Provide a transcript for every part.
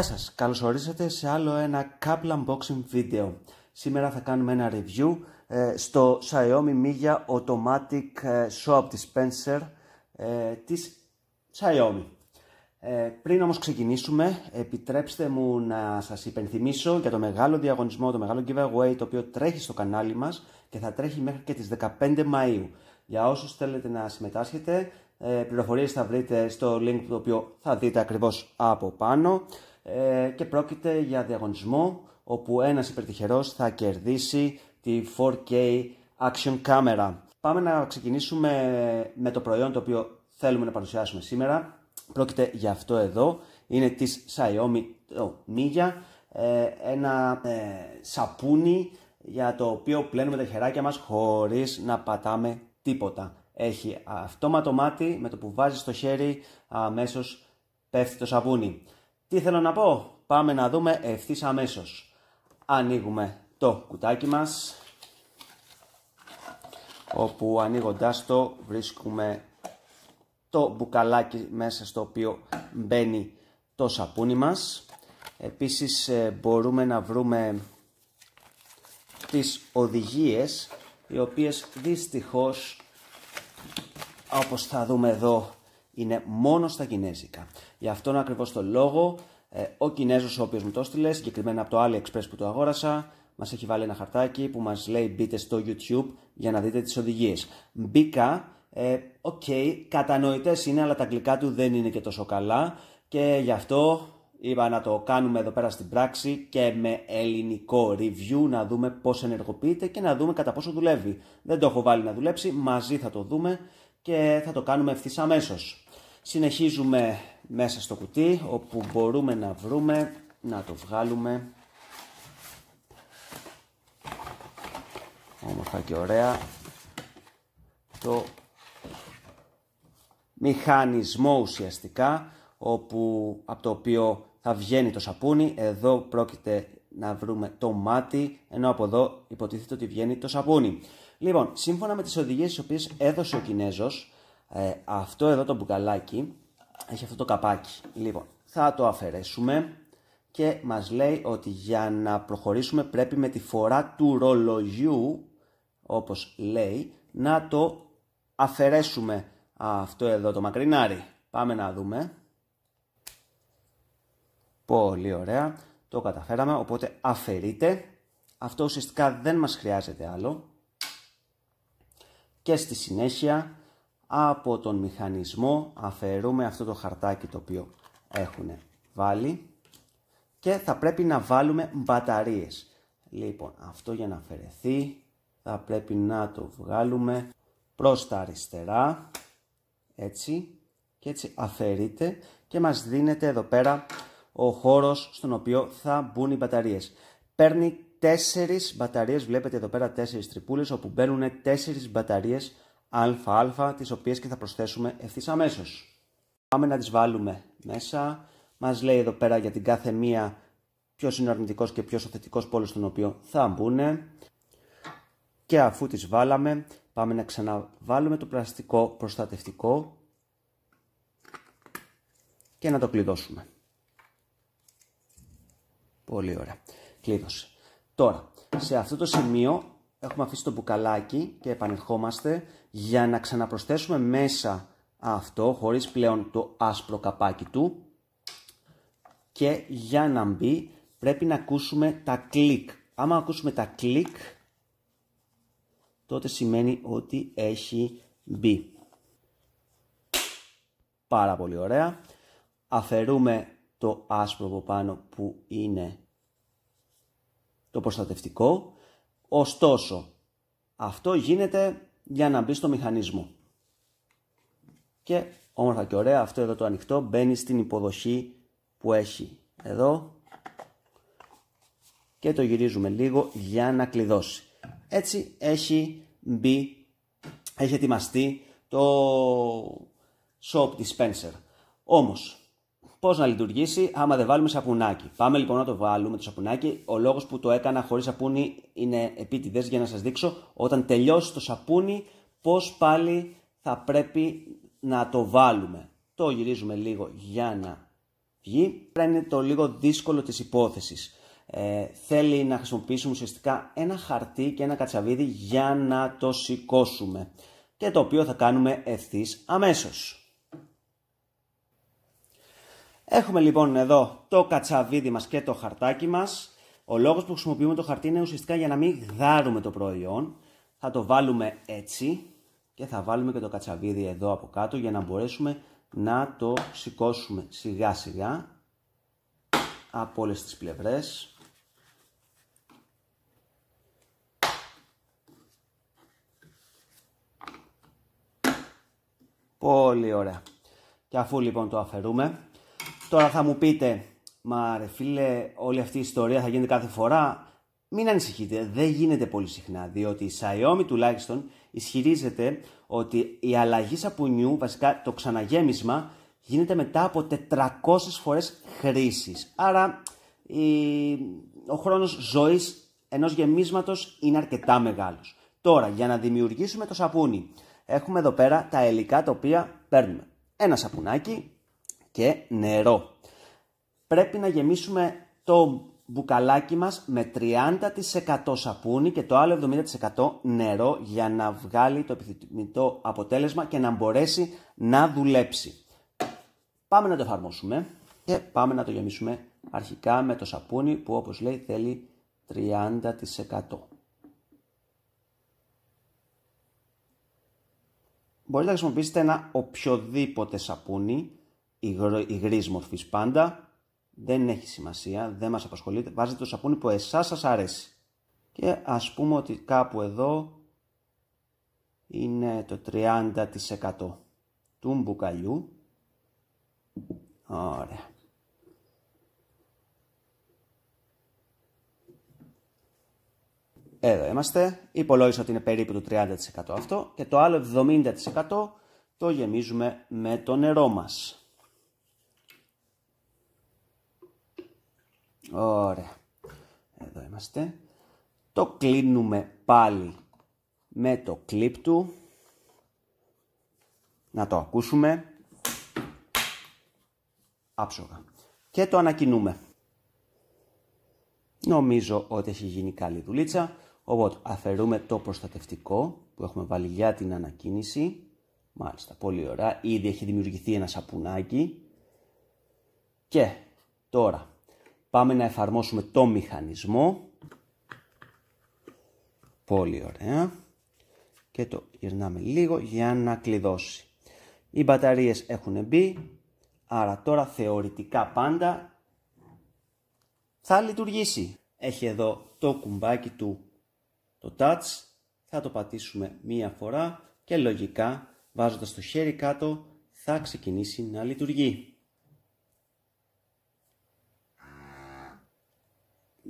Γεια σας, καλώς ορίσατε σε άλλο ένα couple unboxing βίντεο. Σήμερα θα κάνουμε ένα review ε, στο Xiaomi Media Automatic ε, Show Dispenser ε, της Xiaomi. Ε, πριν όμως ξεκινήσουμε, επιτρέψτε μου να σας υπενθυμίσω για το μεγάλο διαγωνισμό, το μεγάλο giveaway το οποίο τρέχει στο κανάλι μας και θα τρέχει μέχρι και τις 15 Μαΐου. Για όσους θέλετε να συμμετάσχετε, ε, πληροφορίες θα βρείτε στο link το οποίο θα δείτε ακριβώς από πάνω ε, και πρόκειται για διαγωνισμό όπου ένας υπερτυχερός θα κερδίσει τη 4K Action Camera. Πάμε να ξεκινήσουμε με το προϊόν το οποίο θέλουμε να παρουσιάσουμε σήμερα. Πρόκειται για αυτό εδώ. Είναι της Xiaomi το Mija. Ε, ένα ε, σαπούνι για το οποίο πλένουμε τα χεράκια μας χωρίς να πατάμε τίποτα. Έχει αυτόματο μάτι με το που βάζει στο χέρι αμέσως πέφτει το σαπούνι. Τι θέλω να πω, πάμε να δούμε ευθύς αμέσως. Ανοίγουμε το κουτάκι μας, όπου ανοίγοντάς το βρίσκουμε το μπουκαλάκι μέσα στο οποίο μπαίνει το σαπούνι μας. Επίσης ε, μπορούμε να βρούμε τις οδηγίες οι οποίες δυστυχώς όπως θα δούμε εδώ είναι μόνο στα κινέζικα. Γι' αυτόν ακριβώς το λόγο ε, ο Κινέζος ο οποίος μου το έστειλε, συγκεκριμένα από το AliExpress που το αγόρασα, μας έχει βάλει ένα χαρτάκι που μας λέει μπείτε στο YouTube για να δείτε τις οδηγίες. Μπήκα, ε, ok, okay, κατανοητές είναι αλλά τα αγγλικά του δεν είναι και τόσο καλά και γι' αυτό είπα να το κάνουμε εδώ πέρα στην πράξη και με ελληνικό review να δούμε πώς ενεργοποιείται και να δούμε κατά πόσο δουλεύει. Δεν το έχω βάλει να δουλέψει, μαζί θα το δούμε και θα το κάνουμε ευθύς αμέσως. Συνεχίζουμε μέσα στο κουτί όπου μπορούμε να βρούμε, να το βγάλουμε. Όμορφα και ωραία. Το μηχανισμό ουσιαστικά όπου από το οποίο θα βγαίνει το σαπούνι. Εδώ πρόκειται να βρούμε το μάτι ενώ από εδώ υποτίθεται ότι βγαίνει το σαπούνι. Λοιπόν σύμφωνα με τις οδηγίες τις οποίες έδωσε ο Κινέζος ε, αυτό εδώ το μπουκαλάκι έχει αυτό το καπάκι. Λοιπόν, θα το αφαιρέσουμε και μας λέει ότι για να προχωρήσουμε πρέπει με τη φορά του ρολογιού, όπως λέει, να το αφαιρέσουμε αυτό εδώ το μακρινάρι. Πάμε να δούμε. Πολύ ωραία. Το καταφέραμε, οπότε αφαιρείται. Αυτό ουσιαστικά δεν μας χρειάζεται άλλο. Και στη συνέχεια από τον μηχανισμό αφαιρούμε αυτό το χαρτάκι το οποίο έχουν βάλει και θα πρέπει να βάλουμε μπαταρίες. Λοιπόν, αυτό για να αφαιρεθεί θα πρέπει να το βγάλουμε προς τα αριστερά, έτσι, και έτσι αφαιρείται και μας δίνεται εδώ πέρα ο χώρος στον οποίο θα μπουν οι μπαταρίες. Παίρνει τέσσερις μπαταρίες, βλέπετε εδώ πέρα τέσσερις τρυπούλες όπου μπαίνουν τέσσερις μπαταρίες ΑΑ, τις οποίες και θα προσθέσουμε ευθύς αμέσως. Πάμε να τις βάλουμε μέσα. Μας λέει εδώ πέρα για την κάθε μία ποιος είναι ο αρνητικός και ποιος ο θετικός πόλος στον οποίο θα μπουν. Και αφού τις βάλαμε, πάμε να ξαναβάλουμε το πλαστικό προστατευτικό και να το κλειδώσουμε. Πολύ ωραία. Κλείδωσε. Τώρα, σε αυτό το σημείο έχουμε αφήσει το μπουκαλάκι και επανερχόμαστε για να ξαναπροσθέσουμε μέσα αυτό χωρίς πλέον το άσπρο καπάκι του και για να μπει πρέπει να ακούσουμε τα κλικ. Άμα ακούσουμε τα κλικ τότε σημαίνει ότι έχει μπει. Πάρα πολύ ωραία. Αφαιρούμε το άσπρο από πάνω που είναι το προστατευτικό Ωστόσο, αυτό γίνεται για να μπει στο μηχανισμό. Και όμορφα και ωραία αυτό εδώ το ανοιχτό μπαίνει στην υποδοχή που έχει εδώ και το γυρίζουμε λίγο για να κλειδώσει. Έτσι έχει μπει, έχει ετοιμαστεί το soap dispenser. Όμως Πώς να λειτουργήσει άμα δεν βάλουμε σαπουνάκι. Πάμε λοιπόν να το βάλουμε το σαπουνάκι. Ο λόγος που το έκανα χωρίς σαπούνι είναι επίτηδες για να σας δείξω όταν τελειώσει το σαπούνι πώς πάλι θα πρέπει να το βάλουμε. Το γυρίζουμε λίγο για να βγει. Πρέπει είναι το λίγο δύσκολο της υπόθεσης. Ε, θέλει να χρησιμοποιήσουμε ουσιαστικά ένα χαρτί και ένα κατσαβίδι για να το σηκώσουμε και το οποίο θα κάνουμε ευθύς αμέσως. Έχουμε λοιπόν εδώ το κατσαβίδι μας και το χαρτάκι μας. Ο λόγος που χρησιμοποιούμε το χαρτί είναι ουσιαστικά για να μην γδάρουμε το προϊόν. Θα το βάλουμε έτσι και θα βάλουμε και το κατσαβίδι εδώ από κάτω για να μπορέσουμε να το σηκώσουμε σιγά σιγά από όλες τις πλευρές. Πολύ ωραία. Και αφού λοιπόν το αφαιρούμε, τώρα θα μου πείτε, μα ρε φίλε, όλη αυτή η ιστορία θα γίνεται κάθε φορά. Μην ανησυχείτε, δεν γίνεται πολύ συχνά, διότι η Xiaomi τουλάχιστον ισχυρίζεται ότι η αλλαγή σαπουνιού, βασικά το ξαναγέμισμα, γίνεται μετά από 400 φορές χρήσης. Άρα ο χρόνος ζωής ενός γεμίσματος είναι αρκετά μεγάλος. Τώρα, για να δημιουργήσουμε το σαπούνι, έχουμε εδώ πέρα τα υλικά τα οποία παίρνουμε. Ένα σαπουνάκι και νερό. Πρέπει να γεμίσουμε το μπουκαλάκι μας με 30% σαπούνι και το άλλο 70% νερό για να βγάλει το επιθυμητό αποτέλεσμα και να μπορέσει να δουλέψει. Πάμε να το εφαρμόσουμε και πάμε να το γεμίσουμε αρχικά με το σαπούνι που όπως λέει θέλει 30%. Μπορείτε να χρησιμοποιήσετε ένα οποιοδήποτε σαπούνι υγρής μορφής πάντα. Δεν έχει σημασία, δεν μας απασχολείται. Βάζετε το σαπούνι που εσάς σας αρέσει. Και ας πούμε ότι κάπου εδώ είναι το 30% του μπουκαλιού. Ωραία. Εδώ είμαστε. Υπολόγισα ότι είναι περίπου το 30% αυτό και το άλλο 70% το γεμίζουμε με το νερό μας. Ωραία. Εδώ είμαστε. Το κλείνουμε πάλι με το κλιπ του. Να το ακούσουμε. Άψογα. Και το ανακοινούμε. Νομίζω ότι έχει γίνει καλή δουλίτσα. Οπότε αφαιρούμε το προστατευτικό που έχουμε βάλει για την ανακίνηση. Μάλιστα, πολύ ωραία. Ήδη έχει δημιουργηθεί ένα σαπουνάκι. Και τώρα πάμε να εφαρμόσουμε το μηχανισμό. Πολύ ωραία. Και το γυρνάμε λίγο για να κλειδώσει. Οι μπαταρίες έχουν μπει, άρα τώρα θεωρητικά πάντα θα λειτουργήσει. Έχει εδώ το κουμπάκι του το touch θα το πατήσουμε μία φορά και λογικά βάζοντας το χέρι κάτω θα ξεκινήσει να λειτουργεί.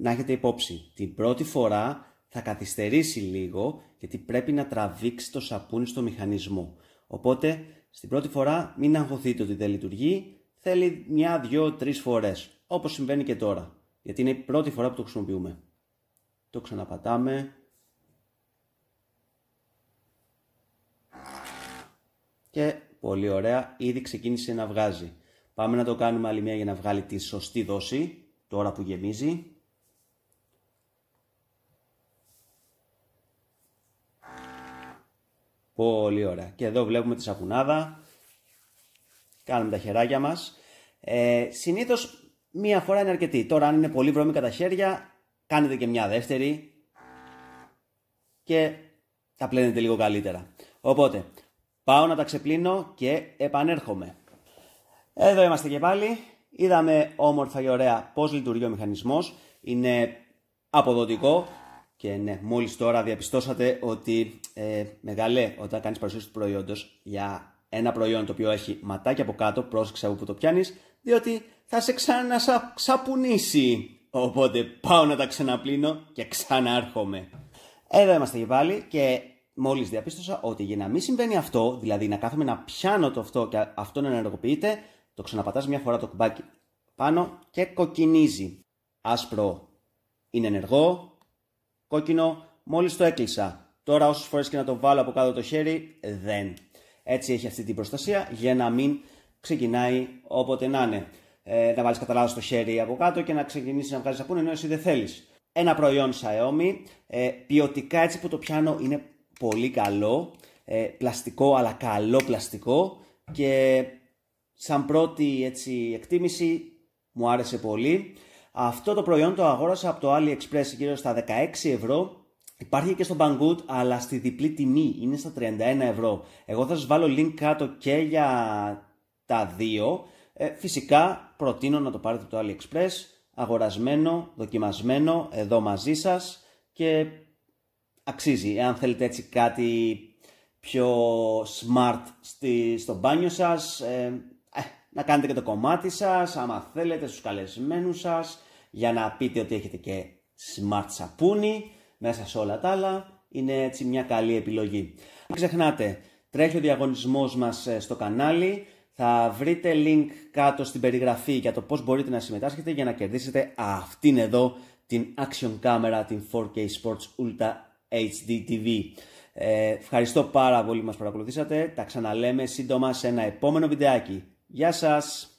Να έχετε υπόψη, την πρώτη φορά θα καθυστερήσει λίγο γιατί πρέπει να τραβήξει το σαπούνι στο μηχανισμό. Οπότε στην πρώτη φορά μην αγχωθείτε ότι δεν λειτουργεί, θέλει μια, δυο, τρεις φορές, όπως συμβαίνει και τώρα, γιατί είναι η πρώτη φορά που το χρησιμοποιούμε. Το ξαναπατάμε, Και πολύ ωραία, ήδη ξεκίνησε να βγάζει. Πάμε να το κάνουμε άλλη μια για να βγάλει τη σωστή δόση, τώρα που γεμίζει. Πολύ ωραία. Και εδώ βλέπουμε τη σαπουνάδα. Κάνουμε τα χεράκια μας. Ε, συνήθως μία φορά είναι αρκετή. Τώρα αν είναι πολύ βρώμικα τα χέρια, κάνετε και μια δεύτερη. Και τα πλένετε λίγο καλύτερα. Οπότε, Πάω να τα ξεπλύνω και επανέρχομαι. Εδώ είμαστε και πάλι. Είδαμε όμορφα και ωραία πώς λειτουργεί ο μηχανισμός. Είναι αποδοτικό και ναι, μόλις τώρα διαπιστώσατε ότι ε, μεγάλε όταν κάνεις παρουσίαση του προϊόντος για ένα προϊόν το οποίο έχει ματάκι από κάτω, πρόσεξε από που το πιάνεις, διότι θα σε ξανασαπουνίσει. Οπότε πάω να τα ξαναπλύνω και ξανάρχομαι. Εδώ είμαστε και πάλι και μόλις διαπίστωσα ότι για να μην συμβαίνει αυτό, δηλαδή να κάθομαι να πιάνω το αυτό και αυτό να ενεργοποιείται, το ξαναπατάς μια φορά το κουμπάκι πάνω και κοκκινίζει. Άσπρο είναι ενεργό, κόκκινο μόλις το έκλεισα. Τώρα όσες φορές και να το βάλω από κάτω το χέρι, δεν. Έτσι έχει αυτή την προστασία για να μην ξεκινάει όποτε να είναι. ε, να βάλεις κατά στο χέρι από κάτω και να ξεκινήσεις να βγάζεις σαπούνι ενώ εσύ δεν θέλεις. Ένα προϊόν Xiaomi, ε, ποιοτικά έτσι που το πιάνω είναι πολύ καλό, ε, πλαστικό αλλά καλό πλαστικό και σαν πρώτη έτσι, εκτίμηση μου άρεσε πολύ. Αυτό το προϊόν το αγόρασα από το AliExpress γύρω στα 16 ευρώ. Υπάρχει και στο Banggood αλλά στη διπλή τιμή είναι στα 31 ευρώ. Εγώ θα σας βάλω link κάτω και για τα δύο. Ε, φυσικά προτείνω να το πάρετε από το AliExpress αγορασμένο, δοκιμασμένο εδώ μαζί σας και αξίζει. Εάν θέλετε έτσι κάτι πιο smart στη, στο μπάνιο σας, ε, ε, να κάνετε και το κομμάτι σας, άμα θέλετε στους καλεσμένους σας, για να πείτε ότι έχετε και smart σαπούνι μέσα σε όλα τα άλλα, είναι έτσι μια καλή επιλογή. Μην ξεχνάτε, τρέχει ο διαγωνισμός μας ε, στο κανάλι, θα βρείτε link κάτω στην περιγραφή για το πώς μπορείτε να συμμετάσχετε για να κερδίσετε αυτήν εδώ την Action Camera, την 4K Sports Ultra HD TV. Ε, ευχαριστώ πάρα πολύ που μας παρακολουθήσατε. Τα ξαναλέμε σύντομα σε ένα επόμενο βιντεάκι. Γεια σας!